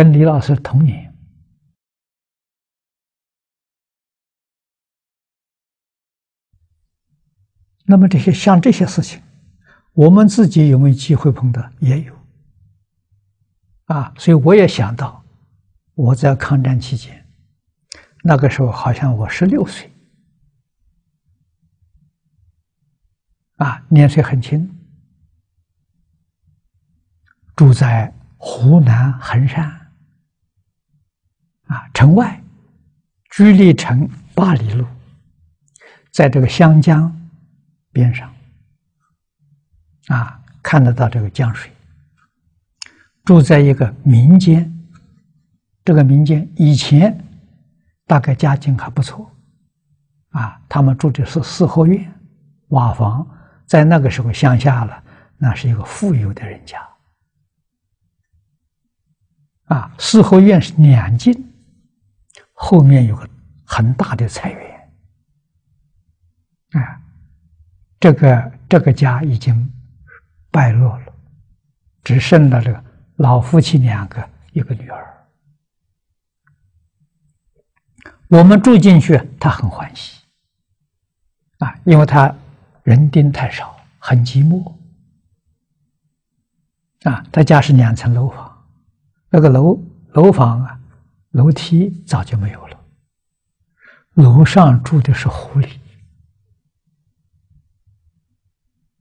跟李老师同年。那么这些像这些事情，我们自己有没有机会碰到？也有。啊，所以我也想到，我在抗战期间，那个时候好像我十六岁，啊，年岁很轻，住在湖南衡山，城外，距离城八里路，在这个湘江边上，啊，看得到这个江水。住在一个民间，这个民间以前大概家境还不错，啊，他们住的是四合院瓦房，在那个时候乡下了，那是一个富有的人家，啊，四合院是两进，后面有个很大的菜园，啊，这个这个家已经败落了，只剩了这个。老夫妻两个，一个女儿。我们住进去，他很欢喜啊，因为他人丁太少，很寂寞啊。他家是两层楼房，那个楼楼房啊，楼梯早就没有了。楼上住的是狐狸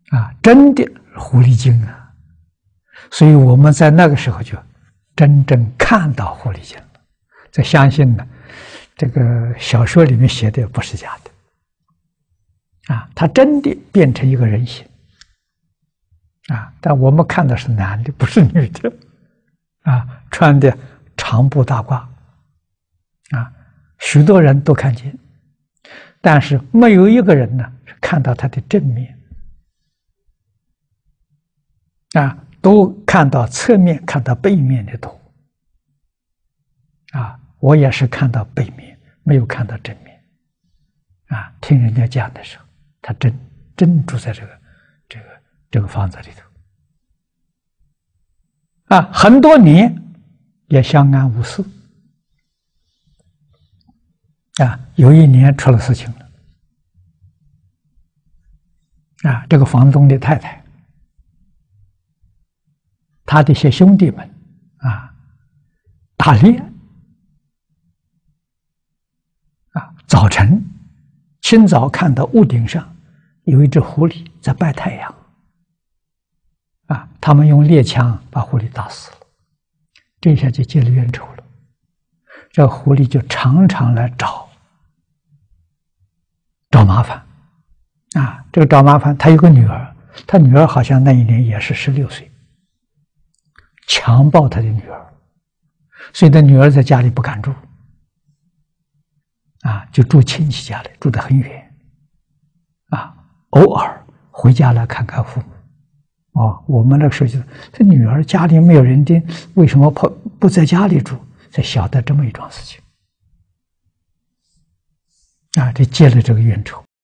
啊，真的狐狸精啊！所以我们在那个时候就真正看到狐狸精了，才相信呢。这个小说里面写的不是假的，啊，他真的变成一个人形，啊，但我们看的是男的，不是女的，啊，穿的长布大褂，啊，许多人都看见，但是没有一个人呢是看到他的正面，啊。都看到侧面，看到背面的图，啊，我也是看到背面，没有看到正面，啊，听人家讲的时候，他真真住在这个这个这个房子里头，啊，很多年也相安无事，啊，有一年出了事情了，啊，这个房东的太太。他的一些兄弟们啊，打猎啊，早晨清早看到屋顶上有一只狐狸在拜太阳啊，他们用猎枪把狐狸打死了，这下就结了冤仇了。这狐狸就常常来找麻烦啊，这个找麻烦，他有个女儿，他女儿好像那一年也是十六岁。强暴他的女儿，所以他女儿在家里不敢住，啊，就住亲戚家里，住得很远，啊，偶尔回家来看看父母。哦，我们那个时候就，这女儿家里没有人丁，为什么不不在家里住？才晓得这么一桩事情，啊，就借了这个冤仇。